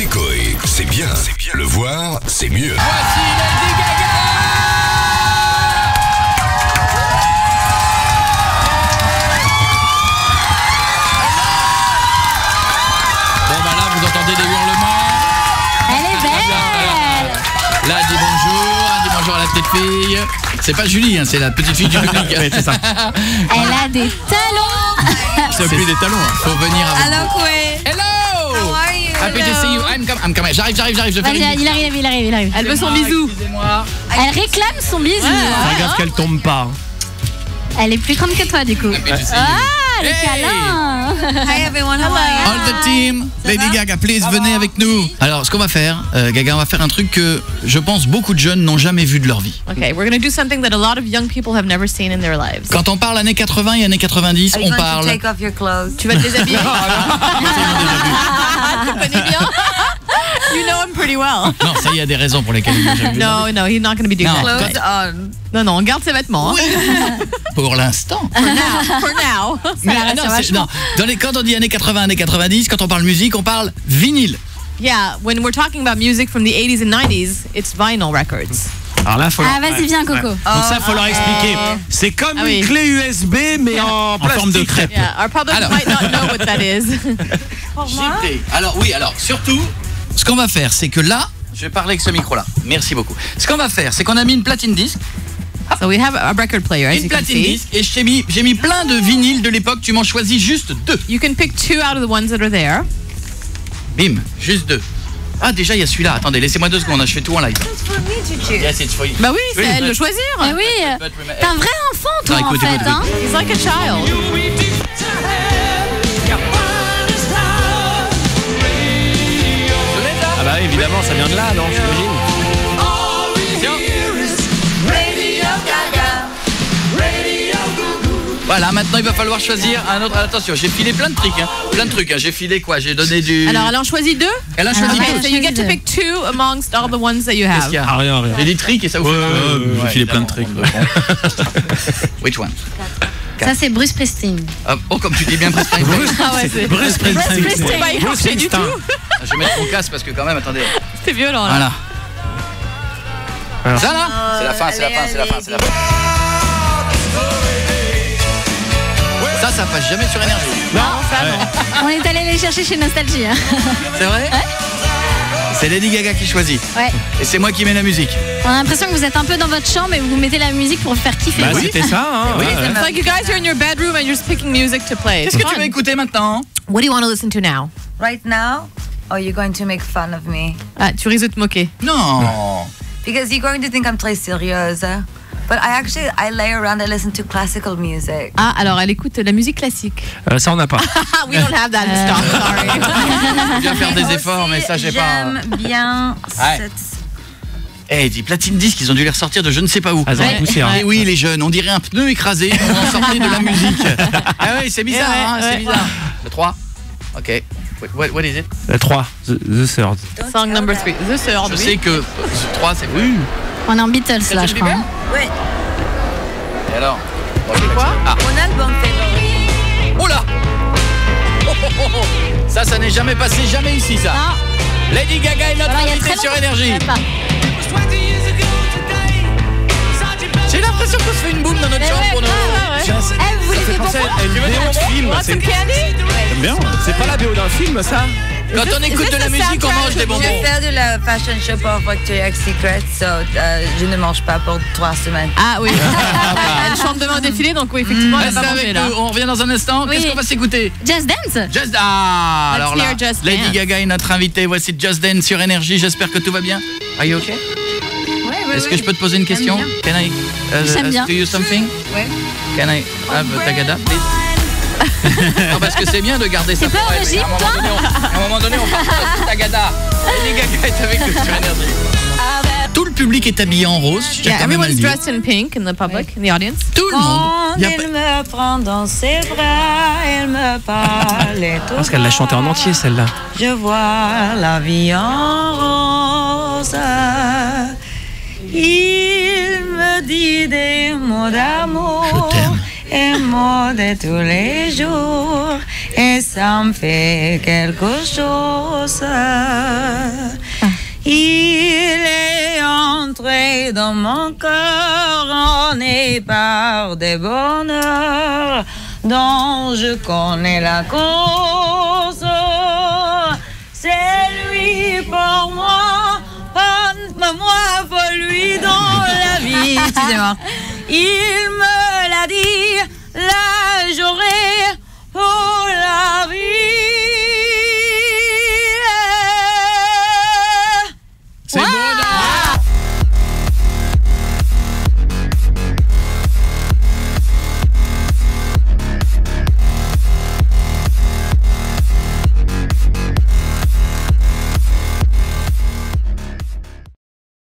Écoutez Coé, c'est bien, c'est bien. Le voir, c'est mieux. Voici Lady Gaga Bon bah là vous entendez des hurlements. Elle est belle Là elle dit bonjour, elle dit bonjour à la petite fille. C'est pas Julie, hein, c'est la petite fille du public. c'est ça. Elle a des talons C'est plus des talons. hein. Faut venir avec Hello, Koué. Hello How are you? Happy to see you. I'm, com- I'm coming. J'arrive, j'arrive, j'arrive. Je fais Vas-y, une- il arrive, il arrive, il arrive. Elle veut son bisou. Excusez-moi. Elle réclame son bisou. Gaffe qu'elle tombe pas. Elle est plus grande que toi, du coup. Ah, le Hey. câlin Hi, everyone. How are you? All the team, Lady Gaga, please, venez avec nous. Alors, ce qu'on va faire, euh, Gaga, on va faire un truc que je pense beaucoup de jeunes n'ont jamais vu de leur vie. Okay, we're gonna do something that a lot of young people have never seen in their lives. Quand on parle années 80 et années 90, Are you on going to parle. take off your clothes? Tu vas te déshabiller Tu connais bien? You know him pretty well. Non, ça, il y a des raisons pour lesquelles il n'a jamais vu. No, no, he's not gonna be doing No. that. Clothes on. Non, non, on garde ses vêtements. hein. Pour l'instant. For now. For now. Mais, ah, non, c'est- non, dans les, quand on dit années 80, années 90, quand on parle musique, on parle vinyle. Yeah, when we're talking about music from the 80s and 90s, it's vinyl records. Alors là, faut. Ah, vas-y, viens, Coco. Donc ça, faut leur expliquer. C'est comme Ah oui. une clé USB, mais en, forme de plastique. crêpe. Yeah, our public Alors. might not know what that is. J'ai pris. Alors oui, alors surtout, ce qu'on va faire, c'est que là, je vais parler avec ce micro-là. Merci beaucoup. Ce qu'on va faire, c'est qu'on a mis une platine disque, so we have a record player, as une you can platine see. disque, et j'ai mis, j'ai mis plein de vinyles de l'époque. Tu m'en choisis juste deux. You can pick two out of the ones that are there. Bim, juste deux. Ah déjà il y a celui-là. Attendez, laissez-moi deux secondes. hein, Je fais tout en live. Yes, it's for you. Bah oui, c'est à elle de choisir. Eh oui, t'es un vrai enfant, toi, Non, écoute, en fait. écoute, hein. He's like a child. Ah bah évidemment, ça vient de là, non J'imagine. Voilà, maintenant il va falloir choisir un autre. Attention, j'ai filé plein de trucs, hein. plein de trucs. hein. J'ai filé quoi? J'ai donné du. Alors, elle en choisit deux? Elle a choisi Okay, deux. so you get to pick two amongst all the ones that you Qu'est-ce have. qu'il y a? Ah rien, rien. J'ai des tricks et ça vous Ouais, fait ouais, ouais, j'ai filé plein de évidemment. Which one? Ça, c'est Bruce Springsteen. Ah, Oh, comme tu dis bien, Bruce Springsteen. Ah ouais, c'est Bruce Springsteen. c'est pas écorché du tout. Je vais mettre mon casque parce que quand même, attendez. C'est violent là. Voilà. Alors. Ça là? C'est la fin, c'est la fin, c'est la fin, c'est la fin. Ça, ça passe jamais sur énergie. Non, ça non. On est allé les chercher chez Nostalgie. hein. C'est vrai C'est Lady Gaga qui choisit. Ouais. Et c'est moi qui mets la musique. On a l'impression que vous êtes un peu dans votre chambre et vous mettez la musique pour faire kiffer. Bah c'était ça, hein. Oui, ouais. It's like you guys are in your bedroom and you're just picking music to play. Qu'est-ce que tu veux écouter maintenant? What do you want to listen to now? Right now? Or you're going to make fun of me? Ah, tu risques de te moquer. Non. Because you're going to think I'm très sérieuse. But I actually, I lay around and listen to classical music. Ah, alors elle écoute la musique classique. Euh, ça on n'a pas. Ah, we don't have that in stock, sorry. Je viens faire des efforts, mais ça, j'ai pas. J'aime bien Ouais. cette... Eh, des platines disques, ils ont dû les ressortir de je ne sais pas où. Elles ont Ouais. poussé, hein. Eh oui, les jeunes, on dirait un pneu écrasé. On en sortait de la musique. Ah oui, c'est bizarre, Ouais, hein, c'est ouais. bizarre. Le 3. Ok. What, what, is it? Le 3, The, the Third. Song number three. The Third, Je oui. sais que 3, c'est oui. On est en Beatles là, je crois. Oui, Et alors quoi Ah, mon album favori. oh là Oh, oh, oh, oh. Ça, ça n'est jamais passé, jamais ici, ça. Non, Lady Gaga est notre invitée sur. Énergie. C'est bien. C'est pas la BO d'un film, ça Quand on écoute de la musique, on mange des bonbons. Je vais faire de la fashion show pour Victoria's Secret, so euh, je ne mange pas pour trois semaines. Ah oui. elle chante demain au défilé, donc oui, effectivement, elle Restez va manger là. on revient dans un instant. Oui. Qu'est-ce qu'on va s'écouter Just Dance Just Ah, Let's alors là, Just Lady Dance. Gaga est notre invitée. Voici Just Dance sur Énergie. J'espère que tout va bien. Are you okay? Est-ce que je peux te poser une question? Can I uh, ask bien. you something? Ouais. Can I have Tagada, please? Non, parce que c'est bien de garder ça pas au régime, à un moment donné, on- À un moment donné, on parle de Tagada. Lady Gaga est avec nous sur Énergie. Tout le public est habillé en rose. Yeah, everyone's dressed in pink in the public, in the audience. Tout le monde. Quand Y a il pas- me prend dans ses bras, il me parle et tout Parce qu'elle l'a chantée en entier, celle-là. Je vois la vie en rose. Il me dit des mots d'amour. Je t'aime et moi de tous les jours et ça me fait quelque chose. Ah. Il est entré dans mon corps, en est par des bonheurs dont je connais la cause. C'est lui pour moi, pas moi, pour lui dans la vie. Excusez-moi. Il me l'a dit, là j'aurai pour la vie.